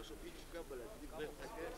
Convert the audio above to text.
masuk juga boleh di break aja